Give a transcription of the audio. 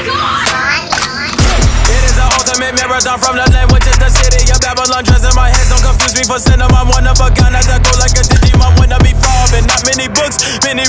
It is the ultimate marathon from the land, which is the city of Babylon. Dressing my head, don't confuse me for cinema. One of a kind, I go like a Digimon. When I be falling, not many books, many.